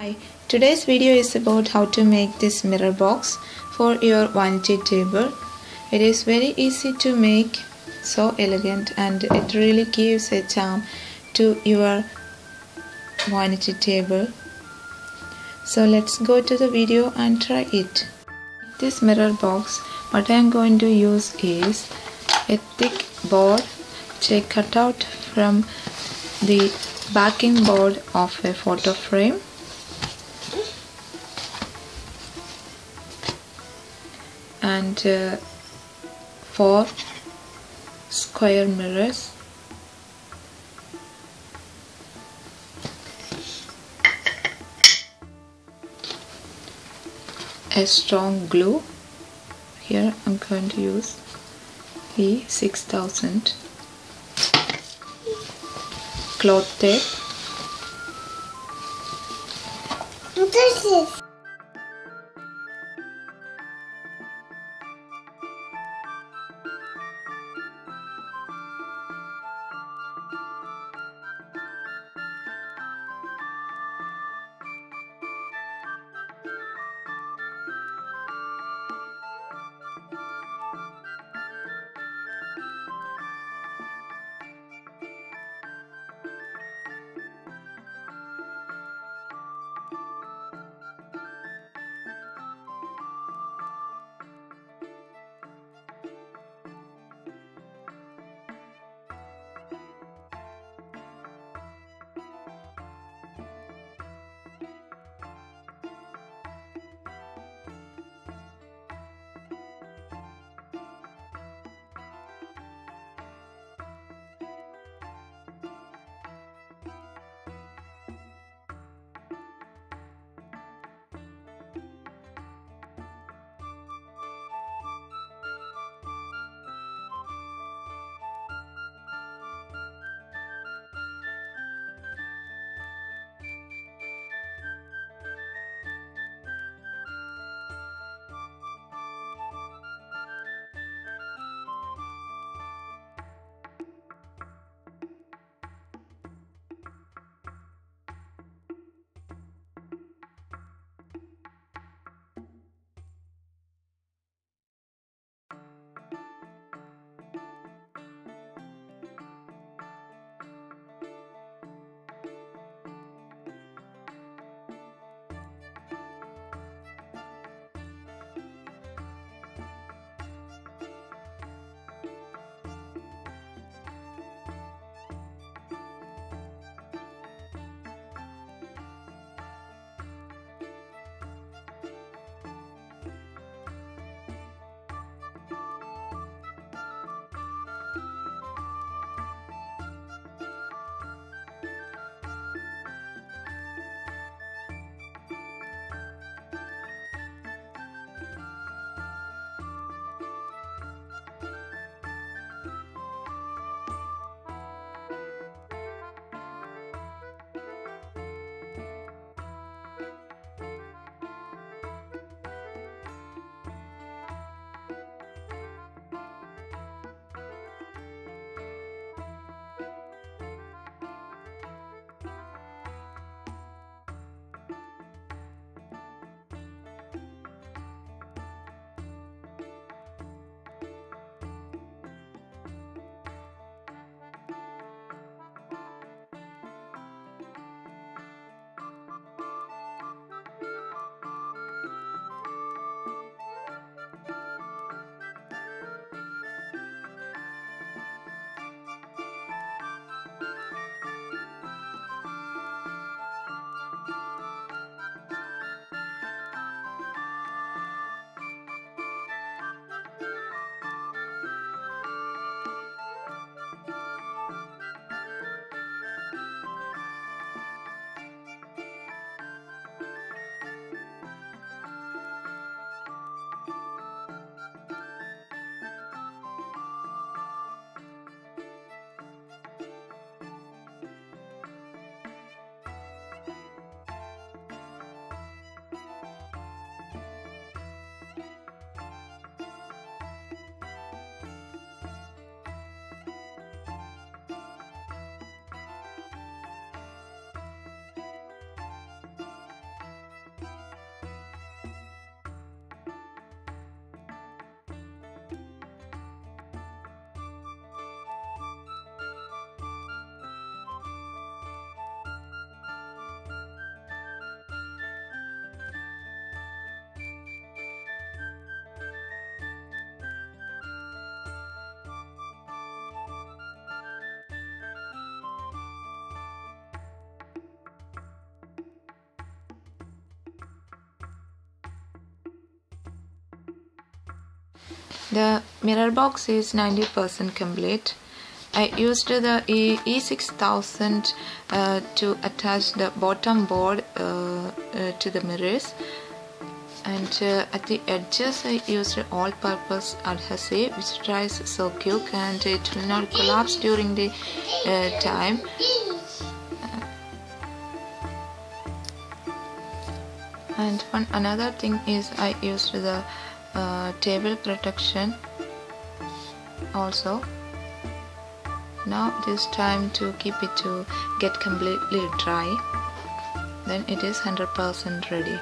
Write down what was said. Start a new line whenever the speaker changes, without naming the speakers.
Hi, today's video is about how to make this mirror box for your vanity table. It is very easy to make, so elegant and it really gives a charm to your vanity table. So let's go to the video and try it. This mirror box, what I am going to use is a thick board which I cut out from the backing board of a photo frame four square mirrors. A strong glue. Here I'm going to use the 6000 cloth tape.
This is
The mirror box is 90% complete. I used the E- E6000 uh, to attach the bottom board uh, uh, to the mirrors and uh, at the edges I used all-purpose adhesive which dries so quick and it will not collapse during the uh, time and one another thing is I used the uh, table protection also. Now it is time to keep it to get completely dry. Then it is 100% ready